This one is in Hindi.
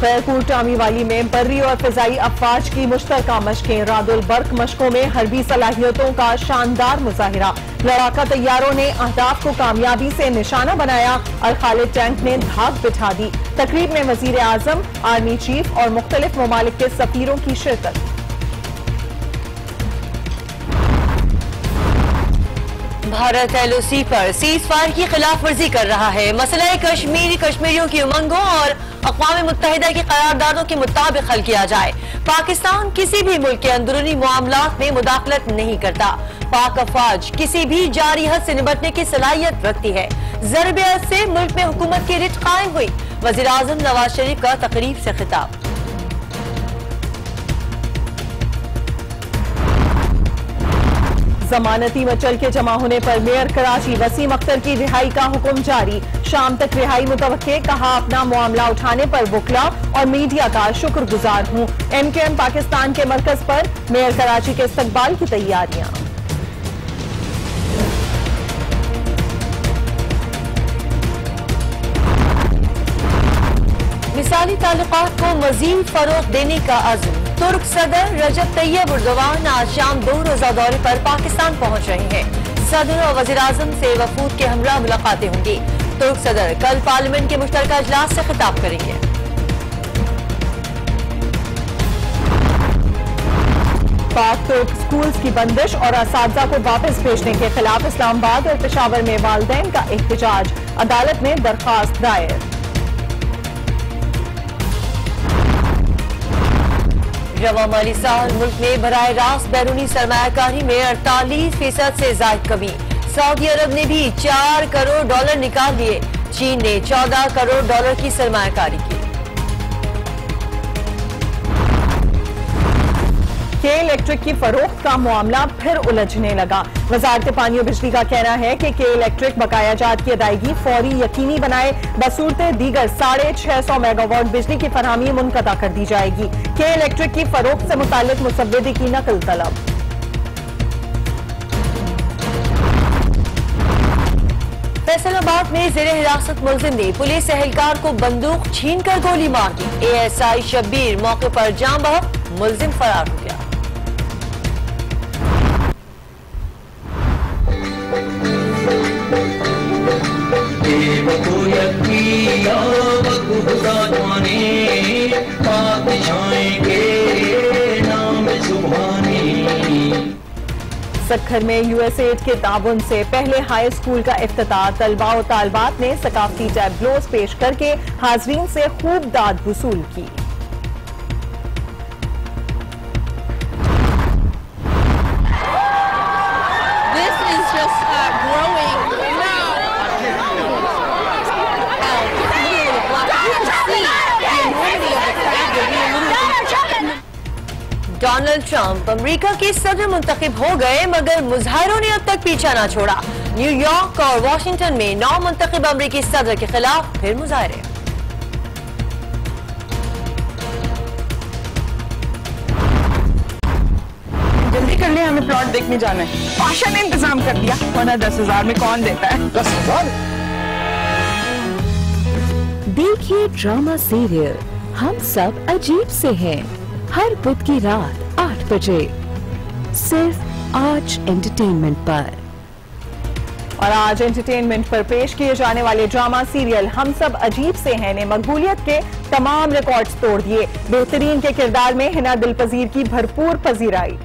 खैरपुर टामी वाली में बर्री और फिजाई अफवाज की मुश्तरका मशकें। रादुल बर्क मशकों में हरबी सलाहियतों का शानदार मुजाहरा। लड़ाका तैयारों ने अहदाफ को कामयाबी से निशाना बनाया और खालिद टैंक ने धाक बिठा दी। तकरीब में वज़ीर आज़म आर्मी चीफ और मुख्तलिफ़ ममालिक के सफीरों की शिरकत। भारत एलओसी पर सीज फायर की खिलाफ वर्जी कर रहा है। मसला कश्मीरी, कश्मीरियों की उमंगों और अकवा मुतहदा की करारदादों के मुताबिक हल किया जाए। पाकिस्तान किसी भी मुल्क के अंदरूनी मामला में मुदाखलत नहीं करता। पाक अफवाज किसी भी जारी हद से निपटने की सलाहियत रखती है। जरबे से मुल्क में हुकूमत की रिट कायम हुई। वज़ीर आज़म नवाज़ शरीफ का तकरीब ऐसी खिताब। जमानती मचल के जमा होने पर मेयर कराची वसीम अख्तर की रिहाई का हुक्म जारी। शाम तक रिहाई मुतव कहा अपना मामला उठाने पर बुकला और मीडिया का शुक्रगुजार हूँ। एम के एम पाकिस्तान के मरकज पर मेयर कराची के इस्तकबाल की तैयारियाँ। मिसाली ताल्लुकात को मजीद फरोग देने का अज़म तुर्क सदर रजब तैयब उर्दवान आज शाम दो रोजा दौरे पर पाकिस्तान पहुँच रहे हैं। सदर और वजी अजम से वफूद के हमरा मुलाकातें होंगी। तुर्क सदर कल पार्लियामेंट के मुश्तर अजलास से खिताब करेंगे। पाक तुर्क स्कूल्स की बंदिश और इस को वापस भेजने के खिलाफ इस्लामाबाद और पेशावर में वालदेन का एहतजाज। अदालत में दरखास्त दायर। रवा माली साल मुल्क में बरह रास्त बैरूनी सरमाकारी में अड़तालीस फ़ीसद ऐसी जायद कमी। सऊदी अरब ने भी चार करोड़ डॉलर निकाल लिए चीन ने चौदह करोड़ डॉलर की सरमाकारी की। के इलेक्ट्रिक की फरोख्त का मामला फिर उलझने लगा। वजारत पानी और बिजली का कहना है कि के इलेक्ट्रिक बकाया जात की अदायगी फौरी यकीनी बनाए, बसूरत दीगर साढ़े छह सौ मेगावाट बिजली की फरहमी मुनकदा कर दी जाएगी। के इलेक्ट्रिक की फरोख्त से मुतालिक मुसवदे की नकल तलब। फैसलाबाद में जेर हिरासत मुलजिम ने पुलिस एहलकार को बंदूक छीन कर गोली मार दी। एएसआई शब्बीर मौके पर जाम बहक मुलजिम फरार हो गया। सखर में यूएसएड के ताबन से पहले हाई स्कूल का अफ्ताह तलबा और तालबात ने सकाफती टैबलोज पेश करके हाजरीन से खूब दाद वसूल की। डोनाल्ड ट्रंप अमेरिका के सदर मुंतखब हो गए मगर मुजाहरों ने अब तक पीछा ना छोड़ा। न्यूयॉर्क और वाशिंगटन में नौ मुंतखब अमरीकी सदर के खिलाफ फिर मुजाहरे। जल्दी कर ले हमें प्लॉट देखने जाना है। पाशा ने इंतज़ाम कर दिया। वरना दस हज़ार में कौन देता है? दस हज़ार? देखिए ड्रामा सीरियल। हम सब अजीब से हैं। हर बुध की रात आठ बजे, सिर्फ़ आज एंटरटेनमेंट पर। और आज एंटरटेनमेंट पर पेश किए जाने वाले ड्रामा सीरियल हम सब अजीब से हैं। ने मकबूलियत के तमाम रिकॉर्ड्स तोड़ दिए। बेहतरीन के किरदार में हिना दिलपजीर की भरपूर पजीराई।